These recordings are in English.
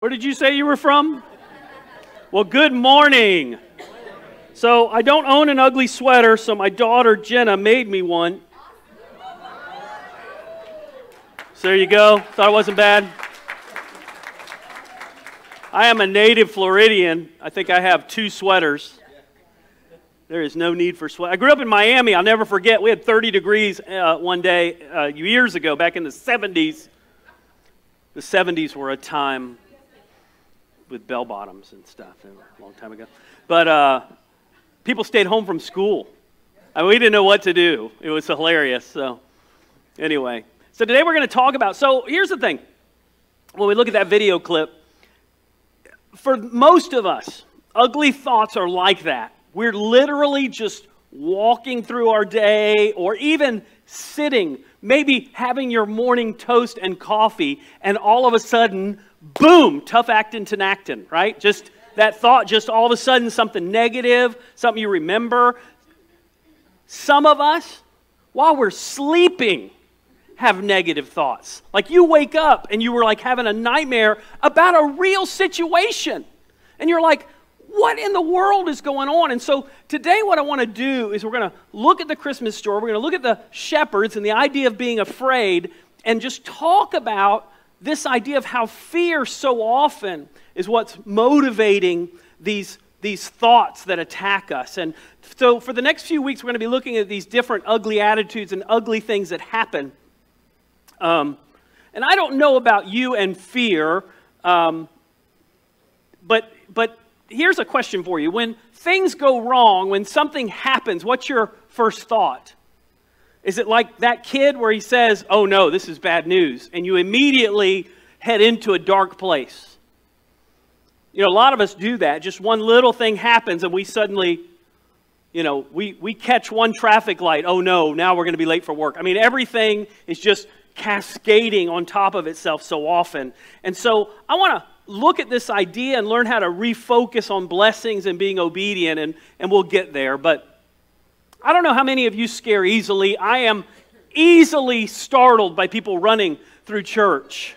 Where did you say you were from? Well, good morning. So, I don't own an ugly sweater, so my daughter Jenna made me one. So, there you go. Thought it wasn't bad. I am a native Floridian. I think I have two sweaters. There is no need for sweat. I grew up in Miami. I'll never forget. We had 30 degrees uh, one day uh, years ago, back in the 70s. The 70s were a time with bell bottoms and stuff a long time ago. But uh, people stayed home from school. I mean, we didn't know what to do. It was hilarious. So, anyway, so today we're going to talk about. So, here's the thing when we look at that video clip, for most of us, ugly thoughts are like that. We're literally just walking through our day or even sitting, maybe having your morning toast and coffee, and all of a sudden, boom, tough acting to acting, right? Just that thought, just all of a sudden something negative, something you remember. Some of us, while we're sleeping, have negative thoughts. Like you wake up and you were like having a nightmare about a real situation. And you're like, what in the world is going on? And so today, what I want to do is we're going to look at the Christmas story. We're going to look at the shepherds and the idea of being afraid and just talk about this idea of how fear so often is what's motivating these, these thoughts that attack us. And so, for the next few weeks, we're going to be looking at these different ugly attitudes and ugly things that happen. Um, and I don't know about you and fear, um, but, but here's a question for you. When things go wrong, when something happens, what's your first thought? Is it like that kid where he says, Oh no, this is bad news, and you immediately head into a dark place? You know, a lot of us do that. Just one little thing happens, and we suddenly, you know, we, we catch one traffic light. Oh no, now we're going to be late for work. I mean, everything is just cascading on top of itself so often. And so I want to look at this idea and learn how to refocus on blessings and being obedient, and, and we'll get there. But I don't know how many of you scare easily. I am easily startled by people running through church.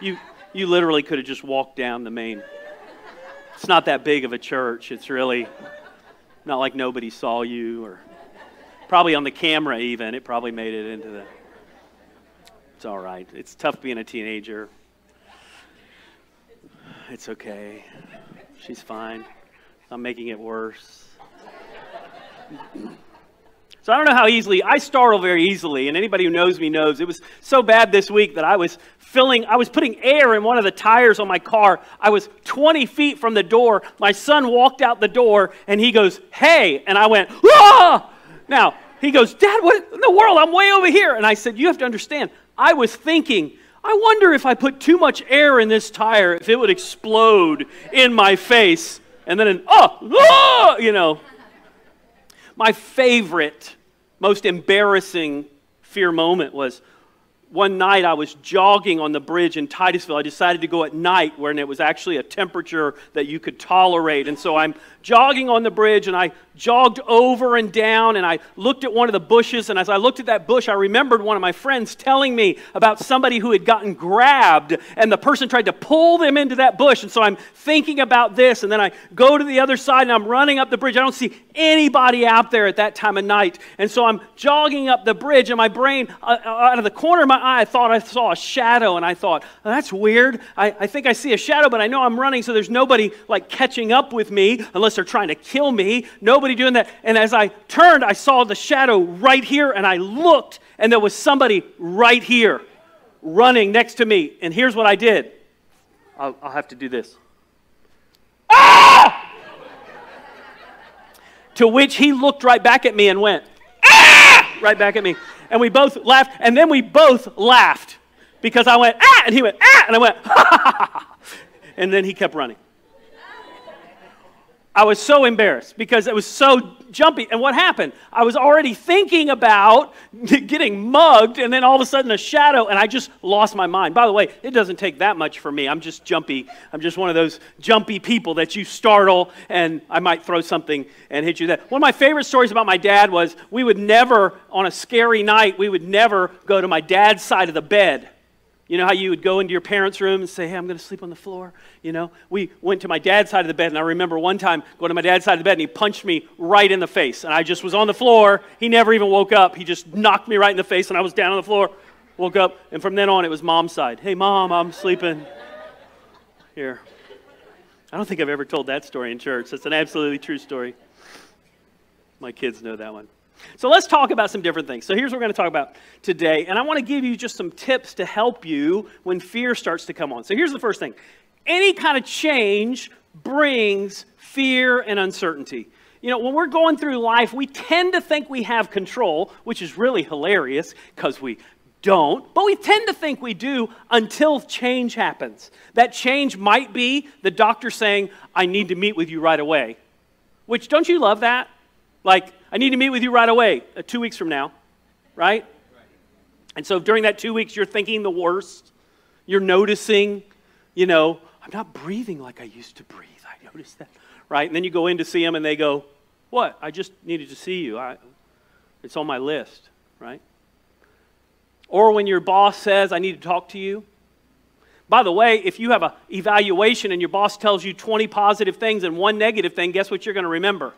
You, you literally could have just walked down the main. It's not that big of a church. It's really not like nobody saw you or probably on the camera even. It probably made it into the. It's all right. It's tough being a teenager. It's okay. She's fine. I'm making it worse. So I don't know how easily, I startle very easily, and anybody who knows me knows it was so bad this week that I was filling, I was putting air in one of the tires on my car. I was 20 feet from the door. My son walked out the door and he goes, Hey! And I went, Ah! Now, he goes, Dad, what in the world? I'm way over here. And I said, You have to understand, I was thinking, I wonder if I put too much air in this tire, if it would explode in my face. And then, an, oh, oh, you know. My favorite, most embarrassing fear moment was one night I was jogging on the bridge in Titusville. I decided to go at night when it was actually a temperature that you could tolerate. And so I'm jogging on the bridge and I jogged over and down and I looked at one of the bushes. And as I looked at that bush, I remembered one of my friends telling me about somebody who had gotten grabbed and the person tried to pull them into that bush. And so I'm thinking about this. And then I go to the other side and I'm running up the bridge. I don't see anybody out there at that time of night. And so I'm jogging up the bridge and my brain, uh, uh out of the corner of my eye, I thought I saw a shadow. And I thought, oh, that's weird. I, I think I see a shadow, but I know I'm running, so there's nobody like catching up with me unless they're trying to kill me. Nobody doing that. And as I turned, I saw the shadow right here, and I looked, and there was somebody right here running next to me. And here's what I did I'll, I'll have to do this. Ah! to which he looked right back at me and went, ah! Right back at me. And we both laughed, and then we both laughed because I went, ah! And he went, ah! And I went, ha ha ha. And then he kept running. I was so embarrassed because it was so jumpy. And what happened? I was already thinking about getting mugged, and then all of a sudden a shadow, and I just lost my mind. By the way, it doesn't take that much for me. I'm just jumpy. I'm just one of those jumpy people that you startle, and I might throw something and hit you. That one of my favorite stories about my dad was we would never, on a scary night, we would never go to my dad's side of the bed You know how you would go into your parents' room and say, Hey, I'm going to sleep on the floor? You know, we went to my dad's side of the bed, and I remember one time going to my dad's side of the bed, and he punched me right in the face. And I just was on the floor. He never even woke up. He just knocked me right in the face, and I was down on the floor. Woke up, and from then on, it was mom's side. Hey, mom, I'm sleeping here. I don't think I've ever told that story in church. It's an absolutely true story. My kids know that one. So let's talk about some different things. So here's what we're going to talk about today. And I want to give you just some tips to help you when fear starts to come on. So here's the first thing any kind of change brings fear and uncertainty. You know, when we're going through life, we tend to think we have control, which is really hilarious because we don't, but we tend to think we do until change happens. That change might be the doctor saying, I need to meet with you right away. Which, don't you love that? Like, I need to meet with you right away, uh, two weeks from now, right? And so during that two weeks, you're thinking the worst. You're noticing, you know, I'm not breathing like I used to breathe. I noticed that, right? And then you go in to see them and they go, What? I just needed to see you. I, it's on my list, right? Or when your boss says, I need to talk to you. By the way, if you have an evaluation and your boss tells you 20 positive things and one negative thing, guess what you're going to remember?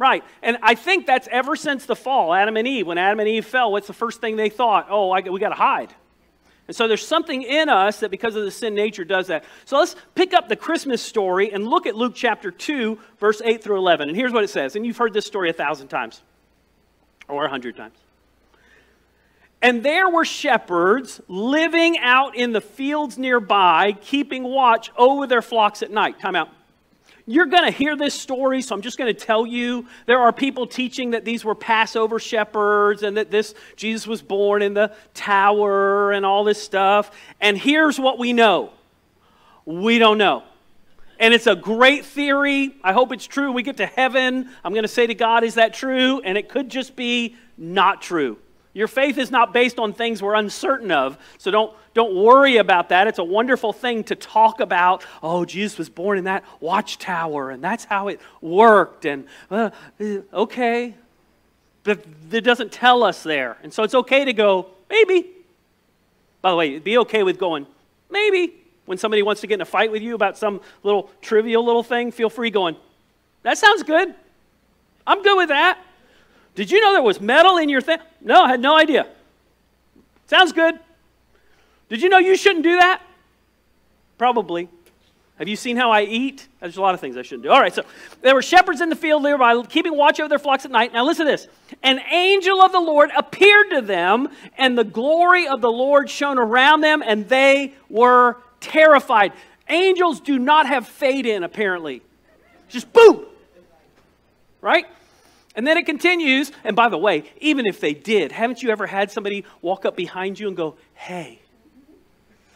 Right. And I think that's ever since the fall, Adam and Eve. When Adam and Eve fell, what's the first thing they thought? Oh, I, we got to hide. And so there's something in us that because of the sin nature does that. So let's pick up the Christmas story and look at Luke chapter 2, verse 8 through 11. And here's what it says. And you've heard this story a thousand times or a hundred times. And there were shepherds living out in the fields nearby, keeping watch over their flocks at night. Time out. You're going to hear this story, so I'm just going to tell you. There are people teaching that these were Passover shepherds and that this Jesus was born in the tower and all this stuff. And here's what we know we don't know. And it's a great theory. I hope it's true. We get to heaven. I'm going to say to God, is that true? And it could just be not true. Your faith is not based on things we're uncertain of. So don't, don't worry about that. It's a wonderful thing to talk about. Oh, Jesus was born in that watchtower, and that's how it worked. And uh, okay. But it doesn't tell us there. And so it's okay to go, maybe. By the way, be okay with going, maybe. When somebody wants to get in a fight with you about some little trivial little thing, feel free going, that sounds good. I'm good with that. Did you know there was metal in your thing? No, I had no idea. Sounds good. Did you know you shouldn't do that? Probably. Have you seen how I eat? There's a lot of things I shouldn't do. All right, so there were shepherds in the field nearby, keeping watch over their flocks at night. Now listen to this. An angel of the Lord appeared to them, and the glory of the Lord shone around them, and they were terrified. Angels do not have fade in, apparently. Just boom. Right? And then it continues. And by the way, even if they did, haven't you ever had somebody walk up behind you and go, hey?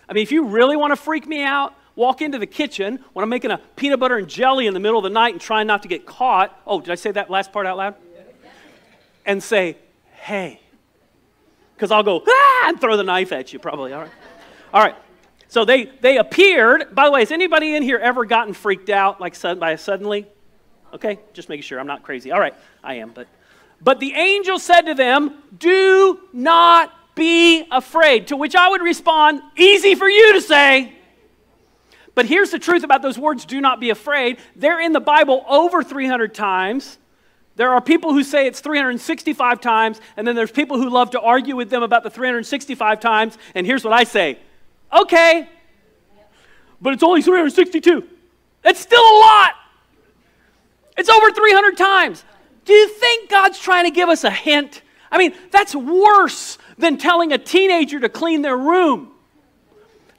I mean, if you really want to freak me out, walk into the kitchen when I'm making a peanut butter and jelly in the middle of the night and trying not to get caught. Oh, did I say that last part out loud? And say, hey. Because I'll go, ah, and throw the knife at you, probably. All right. All right. So they, they appeared. By the way, has anybody in here ever gotten freaked out like by suddenly? Okay, just making sure I'm not crazy. All right, I am, but but the angel said to them, "Do not be afraid." To which I would respond, "Easy for you to say." But here's the truth about those words, "Do not be afraid." They're in the Bible over 300 times. There are people who say it's 365 times, and then there's people who love to argue with them about the 365 times. And here's what I say okay, but it's only 362. It's still a lot. It's over 300 times. Do you think God's trying to give us a hint? I mean, that's worse than telling a teenager to clean their room.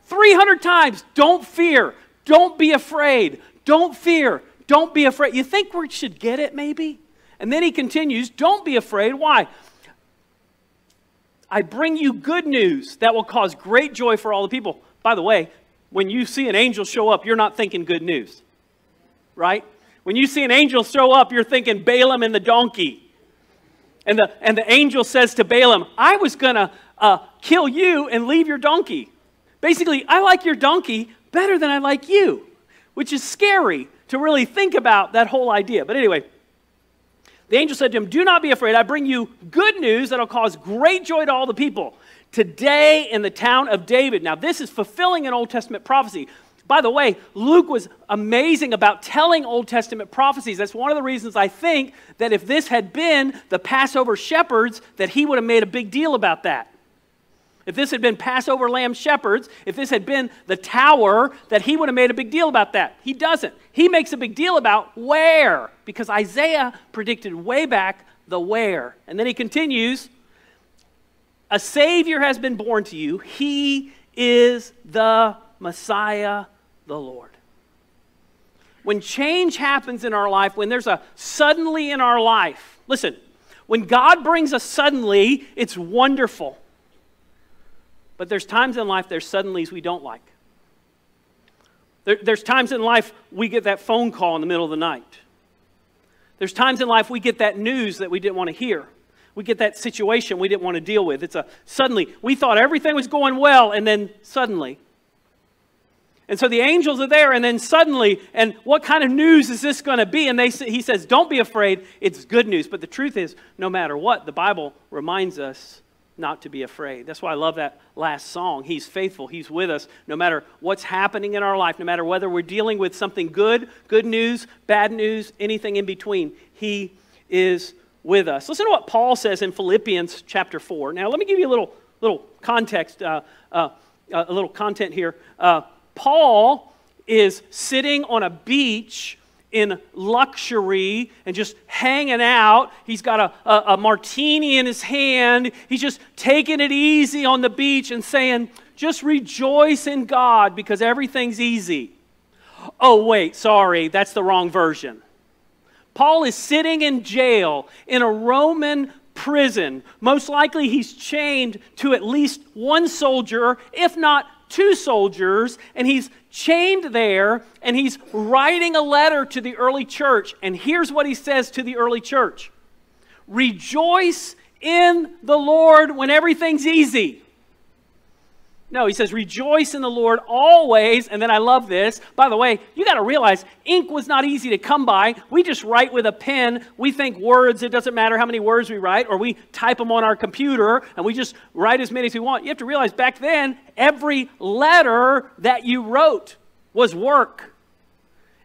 300 times, don't fear, don't be afraid, don't fear, don't be afraid. You think we should get it maybe? And then he continues, don't be afraid. Why? I bring you good news that will cause great joy for all the people. By the way, when you see an angel show up, you're not thinking good news, right? When you see an angel show up, you're thinking Balaam and the donkey. And the, and the angel says to Balaam, I was going to uh, kill you and leave your donkey. Basically, I like your donkey better than I like you, which is scary to really think about that whole idea. But anyway, the angel said to him, Do not be afraid. I bring you good news that'll cause great joy to all the people. today in the town of David. Now, this is fulfilling an Old Testament prophecy. By the way, Luke was amazing about telling Old Testament prophecies. That's one of the reasons I think that if this had been the Passover shepherds, that he would have made a big deal about that. If this had been Passover lamb shepherds, if this had been the tower, that he would have made a big deal about that. He doesn't. He makes a big deal about where, because Isaiah predicted way back the where. And then he continues A Savior has been born to you. He is the Messiah, the Lord. When change happens in our life, when there's a suddenly in our life, listen, when God brings a suddenly, it's wonderful. But there's times in life there's suddenlies we don't like. There, there's times in life we get that phone call in the middle of the night. There's times in life we get that news that we didn't want to hear. We get that situation we didn't want to deal with. It's a suddenly, we thought everything was going well, and then suddenly. And so the angels are there, and then suddenly, and what kind of news is this going to be? And they, he says, Don't be afraid, it's good news. But the truth is, no matter what, the Bible reminds us not to be afraid. That's why I love that last song. He's faithful, He's with us no matter what's happening in our life, no matter whether we're dealing with something good, good news, bad news, anything in between. He is with us. Listen to what Paul says in Philippians chapter 4. Now, let me give you a little, little context, uh, uh, a little content here. Uh, Paul is sitting on a beach in luxury and just hanging out. He's got a, a, a, martini in his hand. He's just taking it easy on the beach and saying, just rejoice in God because everything's easy. Oh, wait, sorry, that's the wrong version. Paul is sitting in jail in a Roman prison. Most likely, he's chained to at least one soldier, if not two soldiers, and he's chained there, and he's writing a letter to the early church. And here's what he says to the early church Rejoice in the Lord when everything's easy. No, he says, rejoice in the Lord always. And then I love this. By the way, you got to realize ink was not easy to come by. We just write with a pen. We think words, it doesn't matter how many words we write, or we type them on our computer and we just write as many as we want. You have to realize back then, every letter that you wrote was work.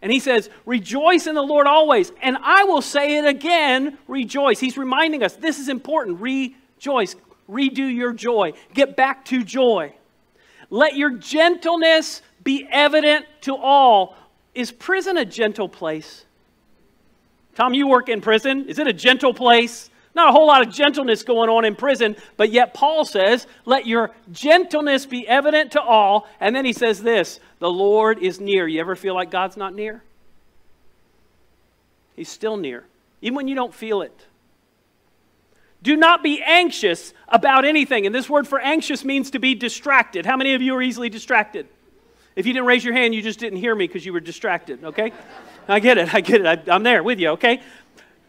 And he says, Rejoice in the Lord always. And I will say it again, rejoice. He's reminding us this is important. Rejoice. Redo your joy. Get back to joy. Let your gentleness be evident to all. Is prison a gentle place? Tom, you work in prison. Is it a gentle place? Not a whole lot of gentleness going on in prison, but yet Paul says, Let your gentleness be evident to all. And then he says this The Lord is near. You ever feel like God's not near? He's still near, even when you don't feel it. Do not be anxious about anything. And this word for anxious means to be distracted. How many of you are easily distracted? If you didn't raise your hand, you just didn't hear me because you were distracted, okay? I get it. I get it. I, am there with you, okay?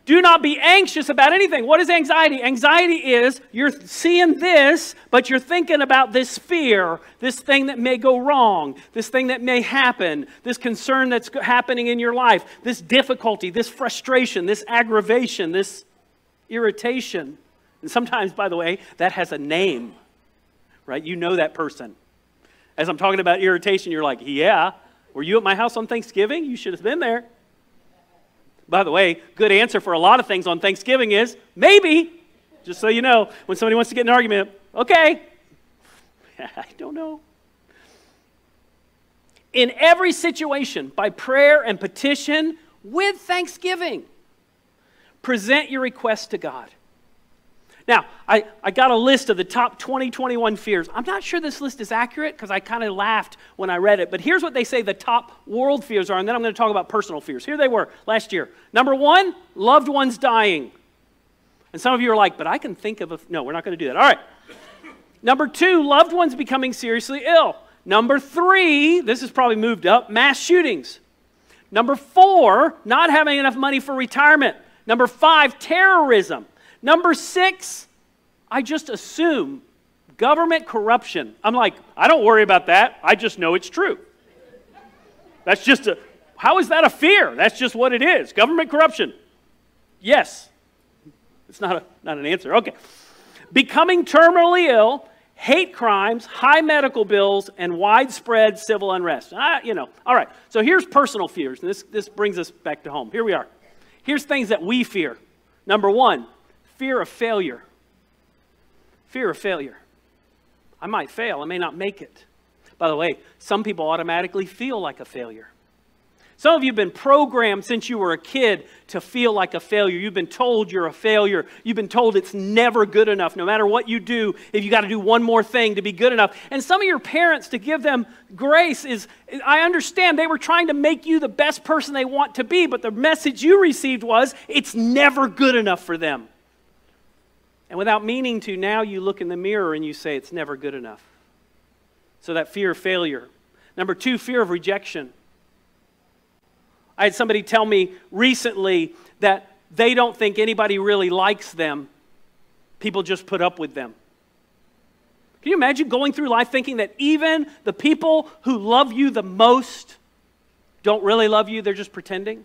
Do not be anxious about anything. What is anxiety? Anxiety is you're seeing this, but you're thinking about this fear, this thing that may go wrong, this thing that may happen, this concern that's happening in your life, this difficulty, this frustration, this aggravation, this irritation. And sometimes, by the way, that has a name, right? You know that person. As I'm talking about irritation, you're like, yeah, were you at my house on Thanksgiving? You should have been there. By the way, good answer for a lot of things on Thanksgiving is maybe. Just so you know, when somebody wants to get an argument, okay. I don't know. In every situation, by prayer and petition with thanksgiving, present your request to God. Now, I, I got a list of the top 2021 fears. I'm not sure this list is accurate because I kind of laughed when I read it, but here's what they say the top world fears are, and then I'm going to talk about personal fears. Here they were last year. Number one, loved ones dying. And some of you are like, but I can think of a. No, we're not going to do that. All right. Number two, loved ones becoming seriously ill. Number three, this has probably moved up, mass shootings. Number four, not having enough money for retirement. Number five, terrorism. Number six, I just assume government corruption. I'm like, I don't worry about that. I just know it's true. That's just a, how is that a fear? That's just what it is. Government corruption. Yes. It's not, a, not an answer. Okay. Becoming terminally ill, hate crimes, high medical bills, and widespread civil unrest. I, you know, all right. So here's personal fears, and this, this brings us back to home. Here we are. Here's things that we fear. Number one, fear of failure. Fear of failure. I might fail, I may not make it. By the way, some people automatically feel like a failure. Some of you have been programmed since you were a kid to feel like a failure. You've been told you're a failure. You've been told it's never good enough. No matter what you do, if you got to do one more thing to be good enough. And some of your parents, to give them grace, is I understand they were trying to make you the best person they want to be, but the message you received was it's never good enough for them. And without meaning to, now you look in the mirror and you say it's never good enough. So that fear of failure. Number two, fear of rejection. I had somebody tell me recently that they don't think anybody really likes them. People just put up with them. Can you imagine going through life thinking that even the people who love you the most don't really love you, they're just pretending?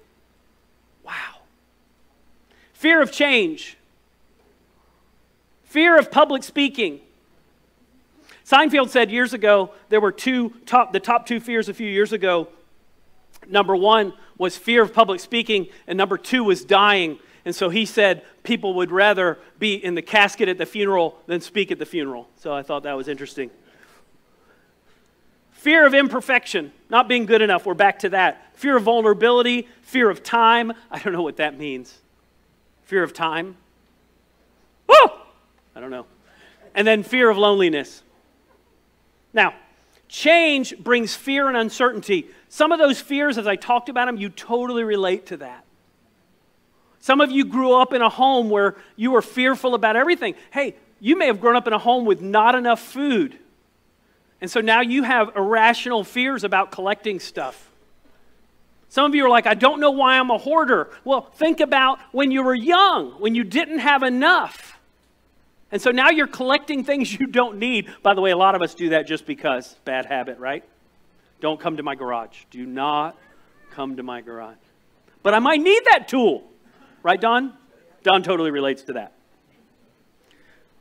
Wow. Fear of change, fear of public speaking. Seinfeld said years ago there were two top, the top two fears a few years ago. Number one was fear of public speaking, and number two was dying. And so he said people would rather be in the casket at the funeral than speak at the funeral. So I thought that was interesting. Fear of imperfection, not being good enough. We're back to that. Fear of vulnerability, fear of time. I don't know what that means. Fear of time. Oh! I don't know. And then fear of loneliness. Now, change brings fear and uncertainty. Some of those fears, as I talked about them, you totally relate to that. Some of you grew up in a home where you were fearful about everything. Hey, you may have grown up in a home with not enough food. And so now you have irrational fears about collecting stuff. Some of you are like, I don't know why I'm a hoarder. Well, think about when you were young, when you didn't have enough. And so now you're collecting things you don't need. By the way, a lot of us do that just because. Bad habit, right? Don't come to my garage. Do not come to my garage. But I might need that tool. Right, Don? Don totally relates to that.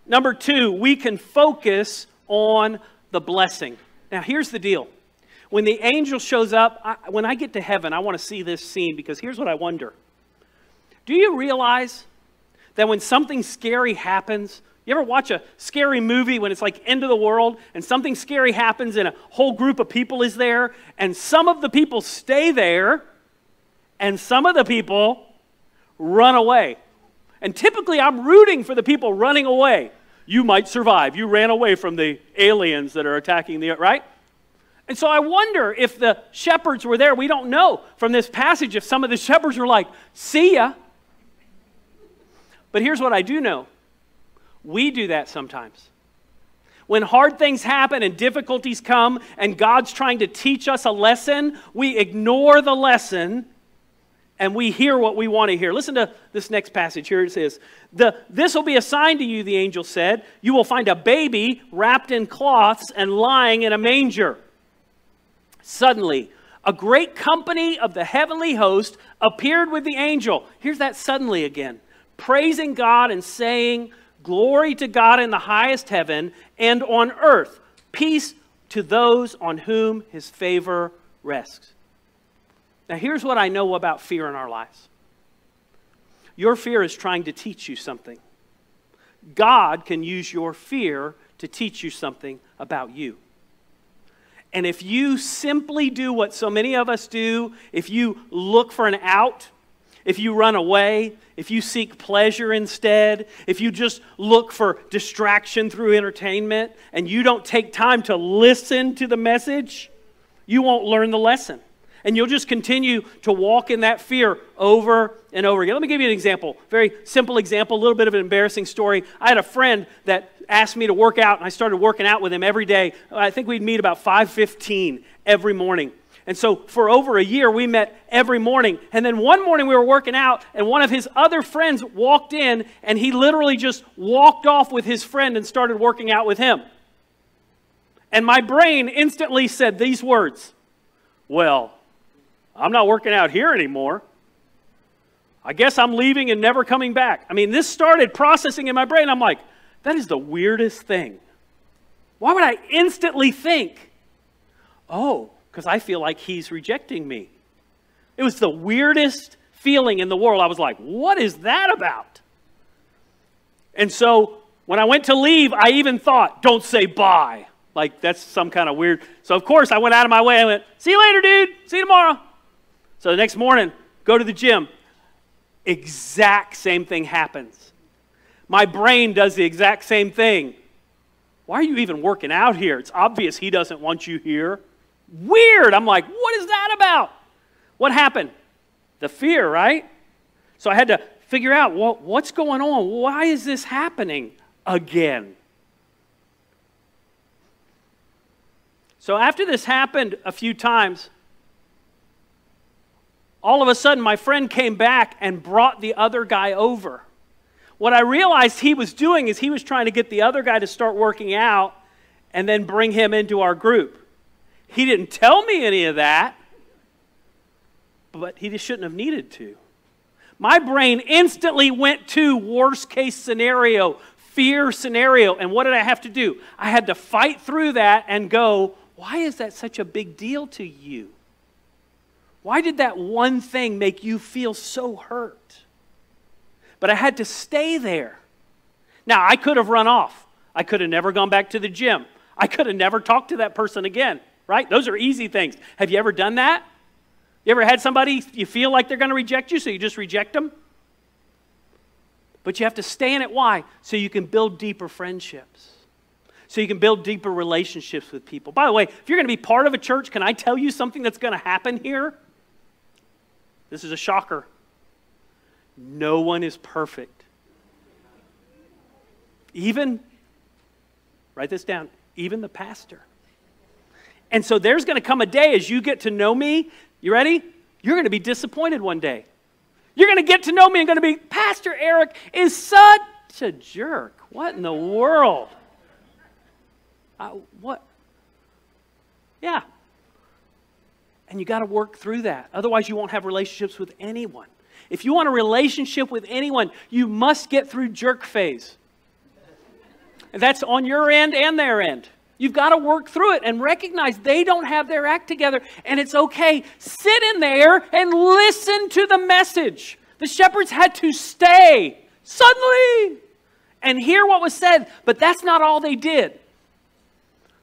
Number two, we can focus on the blessing. Now, here's the deal. When the angel shows up, I, when I get to heaven, I want to see this scene because here's what I wonder. Do you realize that when something scary happens, you ever watch a scary movie when it's like end of the world and something scary happens and a whole group of people is there and some of the people stay there and some of the people run away. And typically I'm rooting for the people running away. You might survive. You ran away from the aliens that are attacking the right? And so I wonder if the shepherds were there. We don't know from this passage if some of the shepherds were like, "See ya." But here's what I do know we do that sometimes. When hard things happen and difficulties come and God's trying to teach us a lesson, we ignore the lesson and we hear what we want to hear. Listen to this next passage. Here it says, This will be a sign to you, the angel said. You will find a baby wrapped in cloths and lying in a manger. Suddenly, a great company of the heavenly host appeared with the angel. Here's that suddenly again, praising God and saying, Glory to God in the highest heaven, and on earth, peace to those on whom his favor rests. Now, here's what I know about fear in our lives your fear is trying to teach you something. God can use your fear to teach you something about you. And if you simply do what so many of us do, if you look for an out, if you run away, if you seek pleasure instead, if you just look for distraction through entertainment, and you don't take time to listen to the message, you won't learn the lesson. And you'll just continue to walk in that fear over and over again. Let me give you an example. Very simple example, a little bit of an embarrassing story. I had a friend that asked me to work out, and I started working out with him every day. I think we'd meet about 5:15 every morning. And so for over a year, we met every morning. And then one morning we were working out, and one of his other friends walked in, and he literally just walked off with his friend and started working out with him. And my brain instantly said these words Well, I'm not working out here anymore. I guess I'm leaving and never coming back. I mean, this started processing in my brain. I'm like, that is the weirdest thing. Why would I instantly think, oh, because I feel like he's rejecting me? It was the weirdest feeling in the world. I was like, what is that about? And so when I went to leave, I even thought, don't say bye. Like that's some kind of weird. So, of course, I went out of my way. I went, see you later, dude. See you tomorrow. So the next morning, go to the gym. Exact same thing happens. My brain does the exact same thing. Why are you even working out here? It's obvious he doesn't want you here. Weird. I'm like, what is that about? What happened? The fear, right? So I had to figure out well, what's going on? Why is this happening again? So after this happened a few times, all of a sudden my friend came back and brought the other guy over. What I realized he was doing is he was trying to get the other guy to start working out and then bring him into our group. He didn't tell me any of that, but he just shouldn't have needed to. My brain instantly went to worst case scenario, fear scenario. And what did I have to do? I had to fight through that and go, why is that such a big deal to you? Why did that one thing make you feel so hurt? But I had to stay there. Now, I could have run off. I could have never gone back to the gym. I could have never talked to that person again, right? Those are easy things. Have you ever done that? You ever had somebody you feel like they're going to reject you, so you just reject them? But you have to stay in it. Why? So you can build deeper friendships. So you can build deeper relationships with people. By the way, if you're going to be part of a church, can I tell you something that's going to happen here? This is a shocker. No one is perfect. Even, write this down, even the pastor. And so there's going to come a day as you get to know me you ready? You're going to be disappointed one day. You're going to get to know me and going to be, Pastor Eric is such a jerk. What in the world? Uh, what? Yeah. And you got to work through that. Otherwise, you won't have relationships with anyone. If you want a relationship with anyone, you must get through jerk phase. That's on your end and their end. You've got to work through it and recognize they don't have their act together, and it's okay. Sit in there and listen to the message. The shepherds had to stay suddenly and hear what was said, but that's not all they did.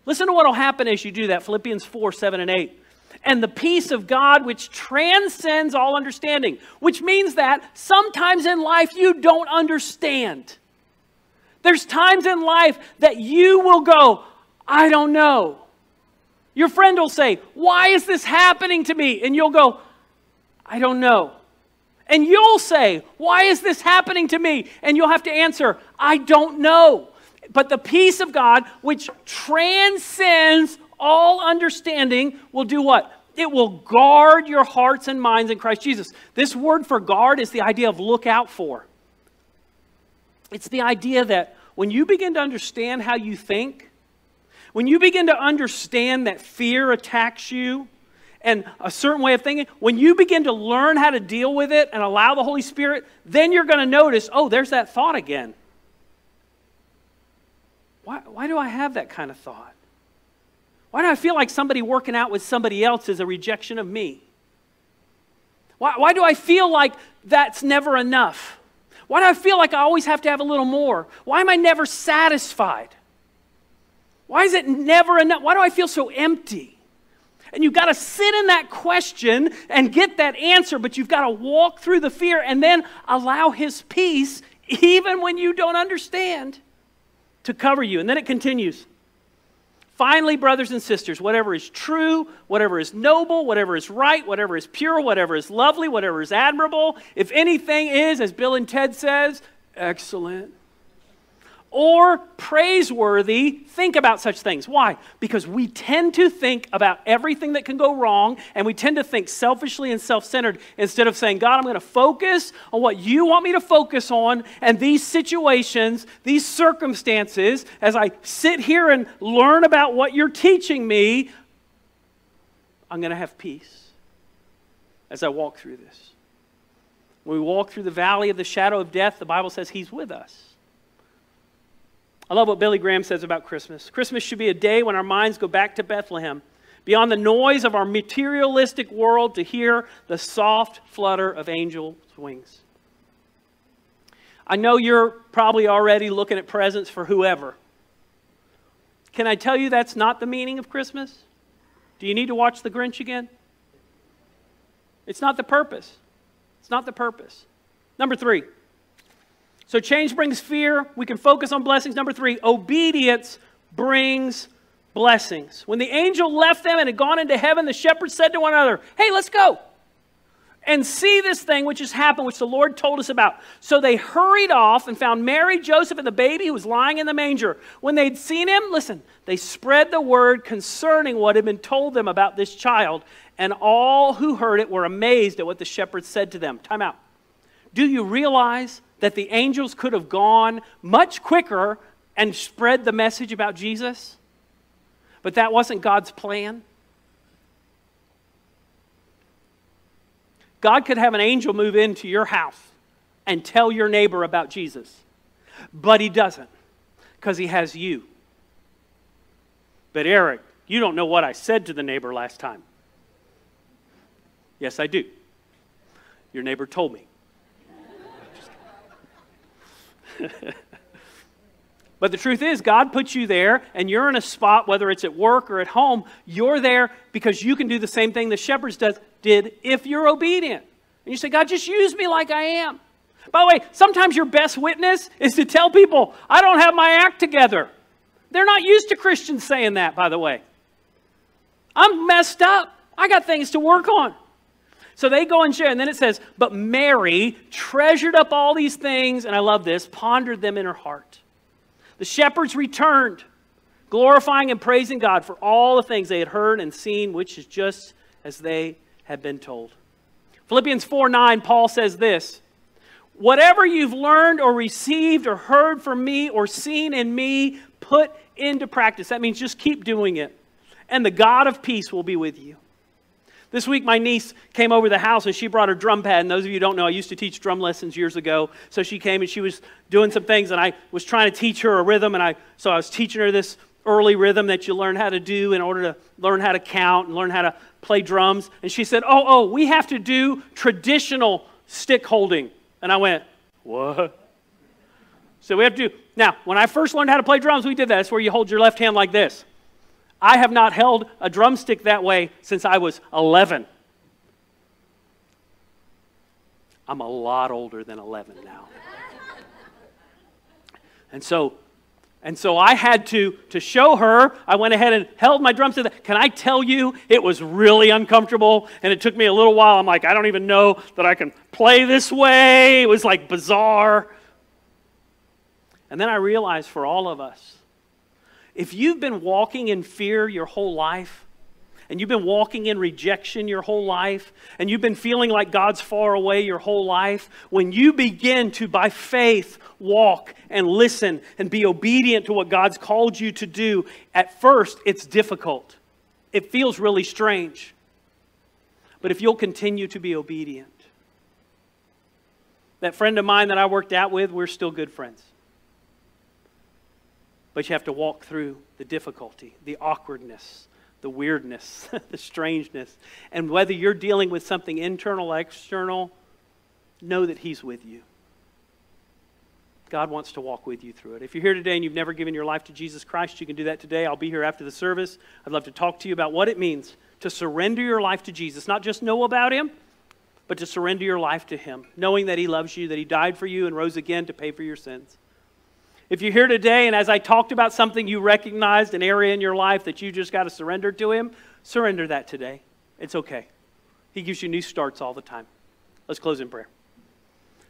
Listen to what will happen as you do that Philippians 4 7 and 8. And the peace of God, which transcends all understanding, which means that sometimes in life you don't understand. There's times in life that you will go, I don't know. Your friend will say, Why is this happening to me? And you'll go, I don't know. And you'll say, Why is this happening to me? And you'll have to answer, I don't know. But the peace of God, which transcends all understanding, will do what? It will guard your hearts and minds in Christ Jesus. This word for guard is the idea of look out for. It's the idea that when you begin to understand how you think, when you begin to understand that fear attacks you and a certain way of thinking, when you begin to learn how to deal with it and allow the Holy Spirit, then you're going to notice, oh, there's that thought again. Why, why do I have that kind of thought? Why do I feel like somebody working out with somebody else is a rejection of me? Why, why do I feel like that's never enough? Why do I feel like I always have to have a little more? Why am I never satisfied? Why is it never enough? Why do I feel so empty? And you've got to sit in that question and get that answer, but you've got to walk through the fear and then allow His peace, even when you don't understand, to cover you. And then it continues. Finally, brothers and sisters, whatever is true, whatever is noble, whatever is right, whatever is pure, whatever is lovely, whatever is admirable, if anything is, as Bill and Ted says, excellent or praiseworthy, think about such things. Why? Because we tend to think about everything that can go wrong, and we tend to think selfishly and self centered instead of saying, God, I'm going to focus on what you want me to focus on, and these situations, these circumstances, as I sit here and learn about what you're teaching me, I'm going to have peace as I walk through this. When we walk through the valley of the shadow of death, the Bible says He's with us. I love what Billy Graham says about Christmas. Christmas should be a day when our minds go back to Bethlehem, beyond the noise of our materialistic world, to hear the soft flutter of angels' wings. I know you're probably already looking at presents for whoever. Can I tell you that's not the meaning of Christmas? Do you need to watch The Grinch again? It's not the purpose. It's not the purpose. Number three. So change brings fear. We can focus on blessings. Number three, obedience brings blessings. When the angel left them and had gone into heaven, the shepherds said to one another, Hey, let's go and see this thing which has happened, which the Lord told us about. So they hurried off and found Mary, Joseph, and the baby who was lying in the manger. When they'd seen him, listen, they spread the word concerning what had been told them about this child, and all who heard it were amazed at what the shepherds said to them. Time out. Do you realize that the angels could have gone much quicker and spread the message about Jesus? But that wasn't God's plan. God could have an angel move into your house and tell your neighbor about Jesus, but he doesn't because he has you. But Eric, you don't know what I said to the neighbor last time. Yes, I do. Your neighbor told me. But the truth is, God puts you there, and you're in a spot, whether it's at work or at home, you're there because you can do the same thing the shepherds does, did if you're obedient. And you say, God, just use me like I am. By the way, sometimes your best witness is to tell people, I don't have my act together. They're not used to Christians saying that, by the way. I'm messed up. I got things to work on. So they go and share. And then it says, But Mary treasured up all these things, and I love this, pondered them in her heart. The shepherds returned, glorifying and praising God for all the things they had heard and seen, which is just as they had been told. Philippians 4 9, Paul says this Whatever you've learned or received or heard from me or seen in me, put into practice. That means just keep doing it. And the God of peace will be with you. This week, my niece came over the house and she brought her drum pad. And those of you don't know, I used to teach drum lessons years ago. So she came and she was doing some things, and I was trying to teach her a rhythm. And I, so I was teaching her this early rhythm that you learn how to do in order to learn how to count and learn how to play drums. And she said, Oh, oh, we have to do traditional stick holding. And I went, What? So we have to do. Now, when I first learned how to play drums, we did that. That's where you hold your left hand like this. I have not held a drumstick that way since I was 11. I'm a lot older than 11 now. And so, and so I had to, to show her, I went ahead and held my drumstick. Can I tell you, it was really uncomfortable, and it took me a little while. I'm like, I don't even know that I can play this way. It was like bizarre. And then I realized for all of us, if you've been walking in fear your whole life, and you've been walking in rejection your whole life, and you've been feeling like God's far away your whole life, when you begin to, by faith, walk and listen and be obedient to what God's called you to do, at first it's difficult. It feels really strange. But if you'll continue to be obedient, that friend of mine that I worked out with, we're still good friends. But you have to walk through the difficulty, the awkwardness, the weirdness, the strangeness. And whether you're dealing with something internal, or external, know that He's with you. God wants to walk with you through it. If you're here today and you've never given your life to Jesus Christ, you can do that today. I'll be here after the service. I'd love to talk to you about what it means to surrender your life to Jesus, not just know about Him, but to surrender your life to Him, knowing that He loves you, that He died for you and rose again to pay for your sins. If you're here today and as I talked about something you recognized, an area in your life that you just got to surrender to Him, surrender that today. It's okay. He gives you new starts all the time. Let's close in prayer.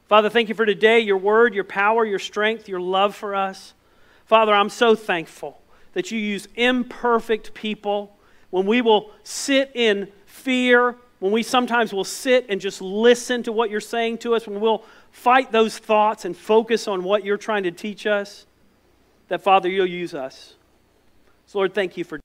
Father, thank you for today, your word, your power, your strength, your love for us. Father, I'm so thankful that you use imperfect people when we will sit in fear, when we sometimes will sit and just listen to what you're saying to us, when we'll fight those thoughts and focus on what you're trying to teach us, that, Father, you'll use us. So, Lord, thank you for